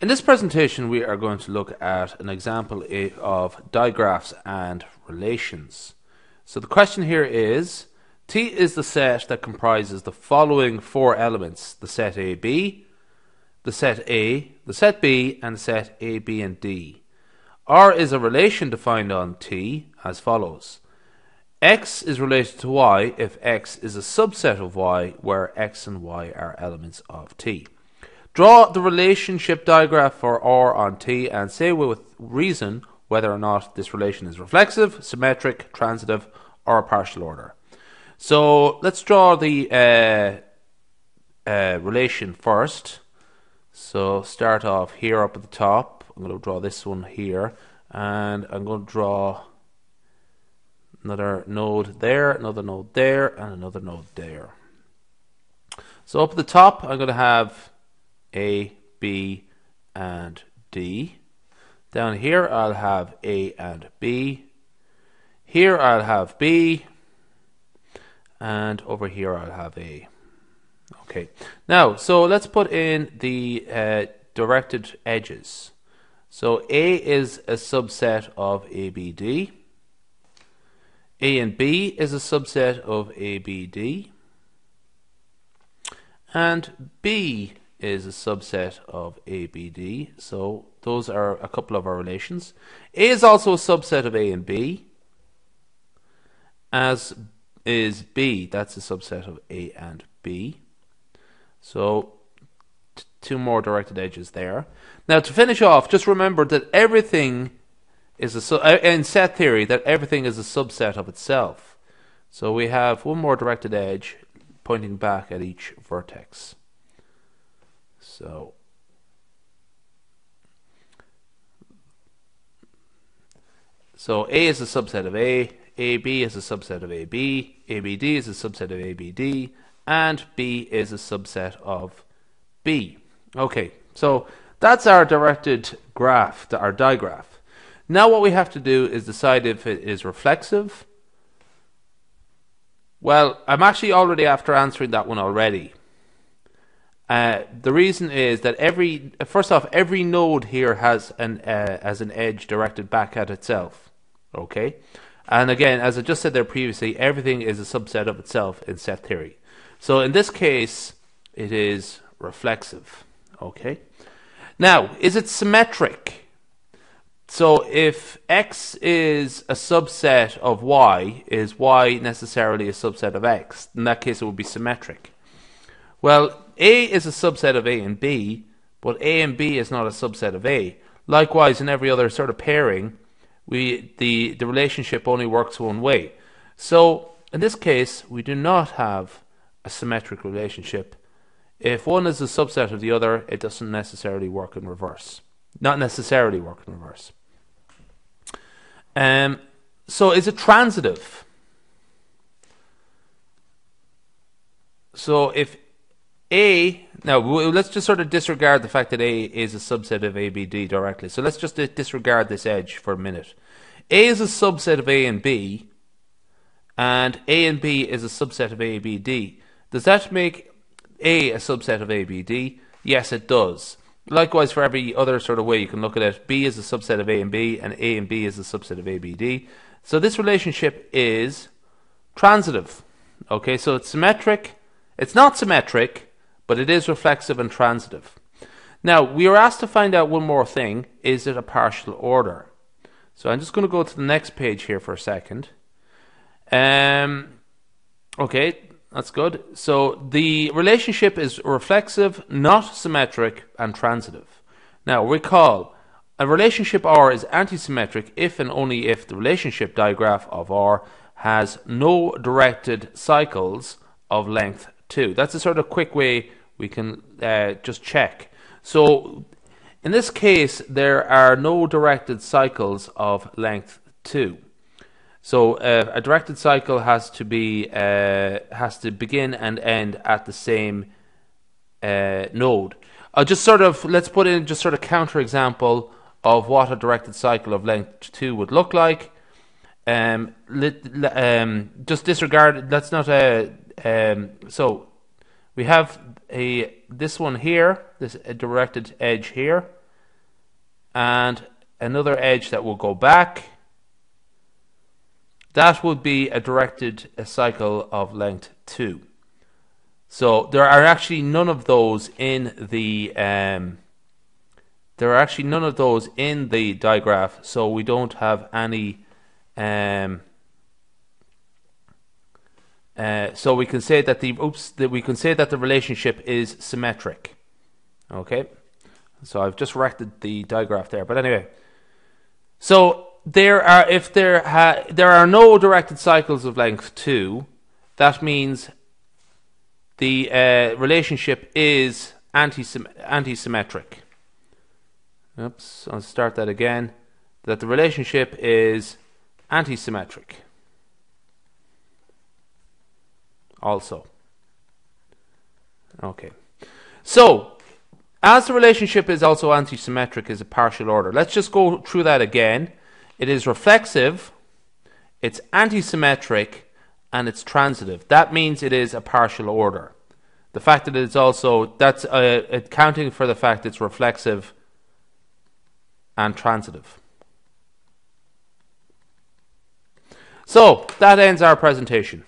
In this presentation, we are going to look at an example of digraphs and relations. So the question here is, T is the set that comprises the following four elements, the set AB, the set A, the set B, and the set A, B, and D. R is a relation defined on T as follows. X is related to Y if X is a subset of Y where X and Y are elements of T. Draw the relationship digraph for R on T and say with reason whether or not this relation is reflexive, symmetric, transitive, or a partial order. So let's draw the uh, uh, relation first. So start off here up at the top. I'm going to draw this one here, and I'm going to draw another node there, another node there, and another node there. So up at the top, I'm going to have a, B, and D. Down here I'll have A and B. Here I'll have B. And over here I'll have A. Okay. Now, so let's put in the uh, directed edges. So A is a subset of ABD. A and B is a subset of ABD. And B is a subset of ABD. So those are a couple of our relations. A is also a subset of A and B, as is B. That's a subset of A and B. So two more directed edges there. Now to finish off, just remember that everything is a uh, in set theory that everything is a subset of itself. So we have one more directed edge pointing back at each vertex. So So A is a subset of A, AB is a subset of AB, ABD is a subset of ABD, and B is a subset of B. Okay, so that's our directed graph, our digraph. Now what we have to do is decide if it is reflexive. Well, I'm actually already after answering that one already. Uh, the reason is that every first off, every node here has an uh, has an edge directed back at itself. Okay, and again, as I just said there previously, everything is a subset of itself in set theory. So in this case, it is reflexive. Okay, now is it symmetric? So if x is a subset of y, is y necessarily a subset of x? In that case, it would be symmetric. Well, A is a subset of A and B, but A and B is not a subset of A. Likewise, in every other sort of pairing, we the, the relationship only works one way. So in this case, we do not have a symmetric relationship. If one is a subset of the other, it doesn't necessarily work in reverse. Not necessarily work in reverse. Um, so is it transitive? So if a, now let's just sort of disregard the fact that A is a subset of ABD directly. So let's just disregard this edge for a minute. A is a subset of A and B, and A and B is a subset of ABD. Does that make A a subset of ABD? Yes, it does. Likewise, for every other sort of way you can look at it, B is a subset of A and B, and A and B is a subset of ABD. So this relationship is transitive. Okay, so it's symmetric. It's not symmetric but it is reflexive and transitive. Now, we are asked to find out one more thing. Is it a partial order? So I'm just going to go to the next page here for a second. Um, okay, that's good. So the relationship is reflexive, not symmetric, and transitive. Now, recall, a relationship R is antisymmetric if and only if the relationship digraph of R has no directed cycles of length 2. That's a sort of quick way we can uh, just check. So in this case, there are no directed cycles of length 2. So uh, a directed cycle has to be uh, has to begin and end at the same uh, node. Just sort of let's put in just sort of counter example of what a directed cycle of length two would look like. Um, um, just disregard. That's not a um, so we have a this one here, this directed edge here, and another edge that will go back. That would be a directed a cycle of length 2. So there are actually none of those in the um, there are actually none of those in the digraph, so we don't have any. Um, uh, so we can say that the oops that we can say that the relationship is symmetric. Okay, so I've just corrected the digraph there, but anyway, so there are if there ha- there are no directed cycles of length two, that means the uh, relationship is anti symmetric. Oops, I'll start that again. That the relationship is anti-symmetric. Also. Okay. So, as the relationship is also anti-symmetric as a partial order, let's just go through that again. It is reflexive, it's anti-symmetric, and it's transitive. That means it is a partial order. The fact that it's also that's uh, accounting for the fact it's reflexive and transitive. So that ends our presentation.